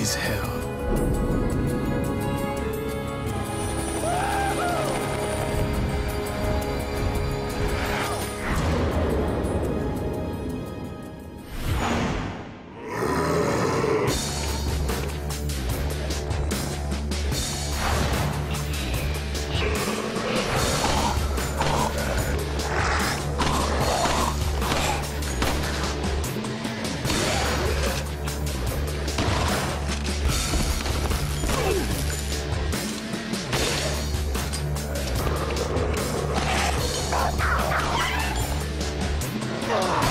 is hell. Ugh!